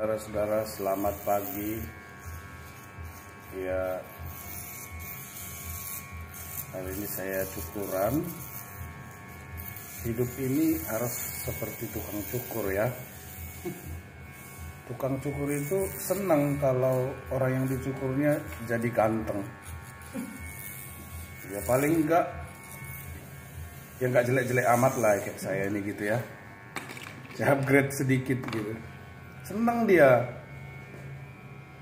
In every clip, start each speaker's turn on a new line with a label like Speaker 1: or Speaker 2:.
Speaker 1: Saudara-saudara, selamat pagi. Ya, hari ini saya cukuran. Hidup ini harus seperti tukang cukur ya. Tukang cukur itu senang kalau orang yang dicukurnya jadi ganteng. Ya paling enggak, ya enggak jelek-jelek amat lah kayak saya ini gitu ya. Saya upgrade sedikit gitu senang dia.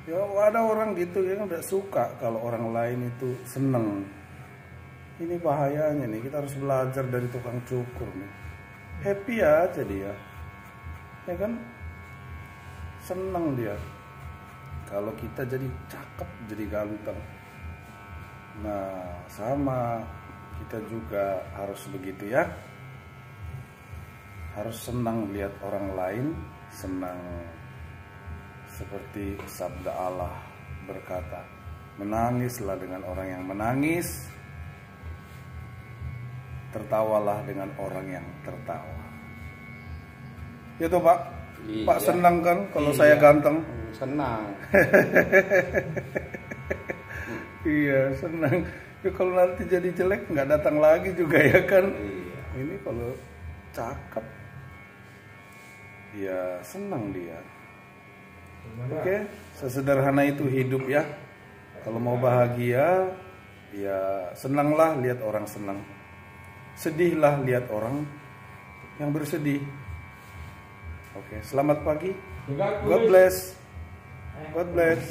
Speaker 1: Ya ada orang gitu yang udah suka kalau orang lain itu seneng ini bahayanya nih kita harus belajar dari tukang cukur nih. Happy aja dia. Ya kan? Seneng dia. Kalau kita jadi cakep jadi ganteng. Nah sama. Kita juga harus begitu ya. Harus senang lihat orang lain senang seperti sabda Allah berkata, menangislah dengan orang yang menangis, tertawalah dengan orang yang tertawa. Ya tuh Pak, iya. Pak senang kan kalau iya. saya ganteng?
Speaker 2: Senang.
Speaker 1: iya senang. Ya, kalau nanti jadi jelek nggak datang lagi juga ya kan?
Speaker 2: Iya.
Speaker 1: Ini kalau cakep, ya senang dia. Oke, okay? sesederhana itu hidup ya. Kalau mau bahagia, ya senanglah lihat orang senang. Sedihlah lihat orang yang bersedih. Oke, okay. selamat pagi. God bless. God bless.